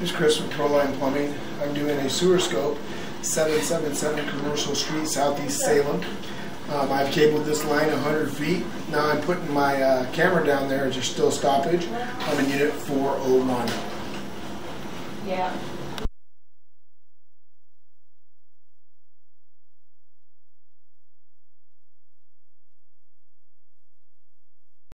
This is Chris from Proline Plumbing. I'm doing a sewer scope, 777 Commercial Street, Southeast Salem. Um, I've cabled this line 100 feet. Now I'm putting my uh, camera down there it's a still stoppage. I'm in unit 401. Yeah.